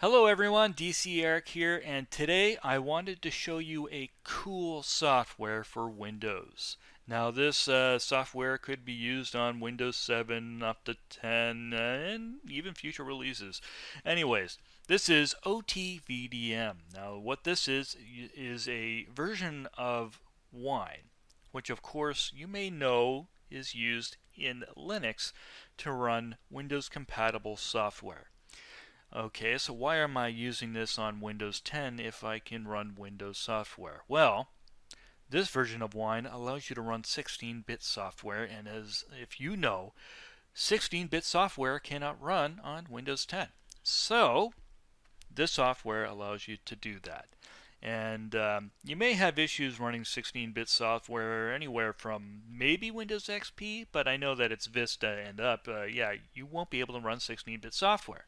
Hello everyone, DC Eric here, and today I wanted to show you a cool software for Windows. Now this uh, software could be used on Windows 7 up to 10 and even future releases. Anyways, this is OTVDM. Now what this is is a version of Wine, which of course you may know is used in Linux to run Windows compatible software. Okay, so why am I using this on Windows 10 if I can run Windows software? Well, this version of Wine allows you to run 16-bit software, and as if you know, 16-bit software cannot run on Windows 10. So, this software allows you to do that. And um, you may have issues running 16-bit software anywhere from maybe Windows XP, but I know that it's Vista and up. Uh, yeah, you won't be able to run 16-bit software.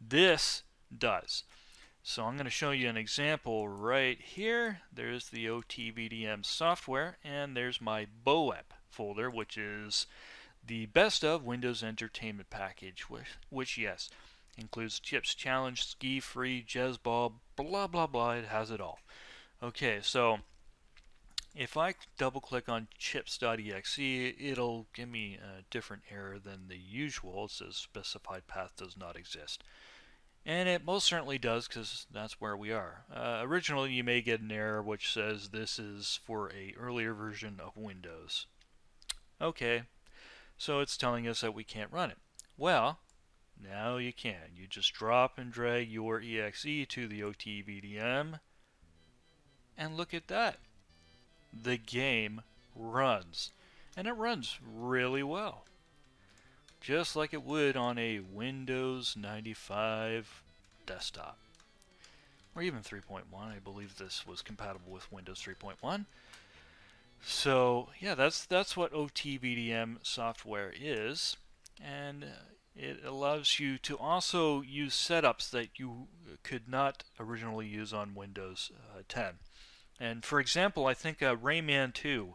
This does. So I'm going to show you an example right here. There's the OTVDM software, and there's my BOEP folder, which is the best of Windows Entertainment Package, which, which yes, includes Chips Challenge, Ski Free, Jezzball, blah blah blah. It has it all. Okay, so if I double click on chips.exe, it'll give me a different error than the usual. It says specified path does not exist. And it most certainly does because that's where we are. Uh, originally you may get an error which says this is for a earlier version of Windows. Okay, so it's telling us that we can't run it. Well, now you can. You just drop and drag your exe to the OTVDM and look at that. The game runs. And it runs really well just like it would on a Windows 95 desktop. Or even 3.1, I believe this was compatible with Windows 3.1. So yeah, that's that's what OTVDM software is, and it allows you to also use setups that you could not originally use on Windows uh, 10. And for example, I think uh, Rayman 2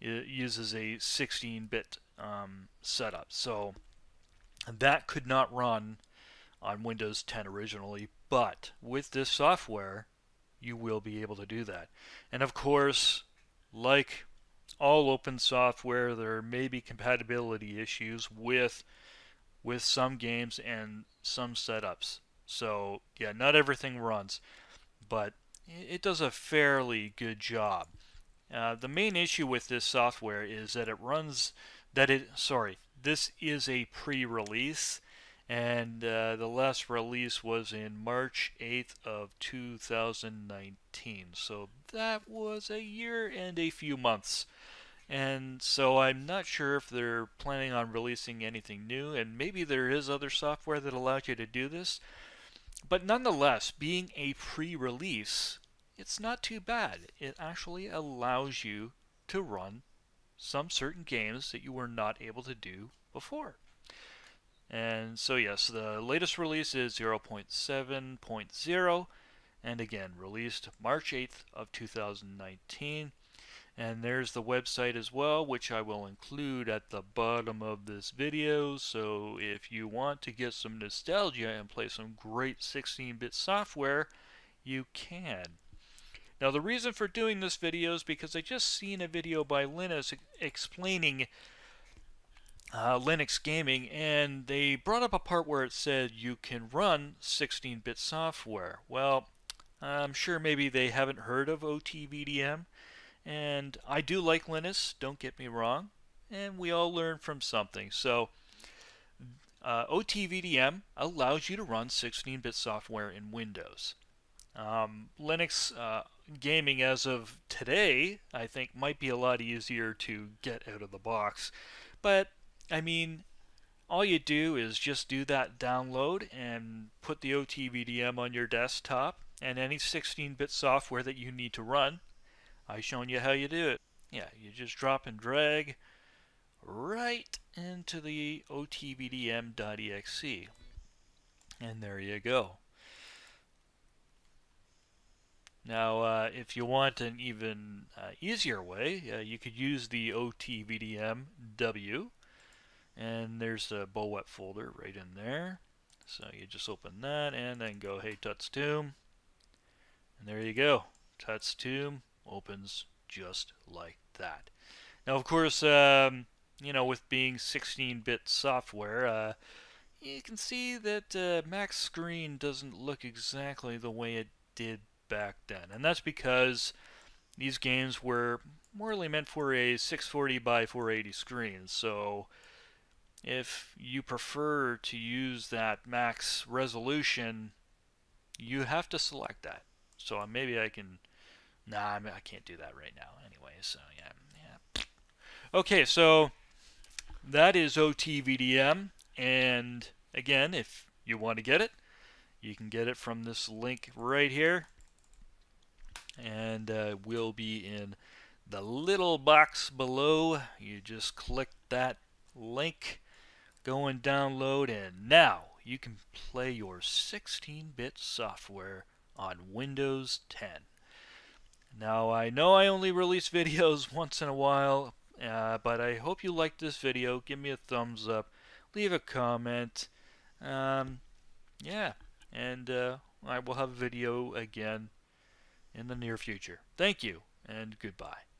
uses a 16-bit um, setup. So that could not run on Windows 10 originally, but with this software, you will be able to do that. And of course, like all open software, there may be compatibility issues with with some games and some setups. So yeah, not everything runs, but it does a fairly good job. Uh, the main issue with this software is that it runs that it sorry this is a pre-release and uh, the last release was in March 8th of 2019 so that was a year and a few months. And so I'm not sure if they're planning on releasing anything new and maybe there is other software that allows you to do this but nonetheless being a pre-release it's not too bad it actually allows you to run some certain games that you were not able to do before. And so yes, the latest release is 0.7.0 and again released March 8th of 2019. And there's the website as well, which I will include at the bottom of this video. So if you want to get some nostalgia and play some great 16-bit software, you can. Now the reason for doing this video is because I just seen a video by Linus explaining uh, Linux gaming and they brought up a part where it said you can run 16-bit software. Well, I'm sure maybe they haven't heard of OTVDM and I do like Linux, don't get me wrong, and we all learn from something. So uh, OTVDM allows you to run 16-bit software in Windows. Um, Linux uh, gaming as of today, I think, might be a lot easier to get out of the box. But, I mean, all you do is just do that download and put the OTVDM on your desktop and any 16-bit software that you need to run. I've shown you how you do it. Yeah, you just drop and drag right into the OTVDM.exe. And there you go. Now, uh, if you want an even uh, easier way, uh, you could use the OTVDM W, and there's the BOEP folder right in there. So you just open that and then go, hey, Tuts Tomb. And there you go. Tuts Tomb opens just like that. Now, of course, um, you know, with being 16-bit software, uh, you can see that uh, Max Screen doesn't look exactly the way it did back then. And that's because these games were morely meant for a 640 by 480 screen. So if you prefer to use that max resolution, you have to select that. So uh, maybe I can. Nah, I can't do that right now. Anyway, so yeah, yeah. Okay, so that is OTVDM, and again, if you want to get it, you can get it from this link right here, and uh, will be in the little box below. You just click that link Go and download, and now you can play your 16 bit software on Windows 10. Now, I know I only release videos once in a while, uh, but I hope you liked this video. Give me a thumbs up, leave a comment. Um, yeah, and uh, I will have a video again in the near future. Thank you, and goodbye.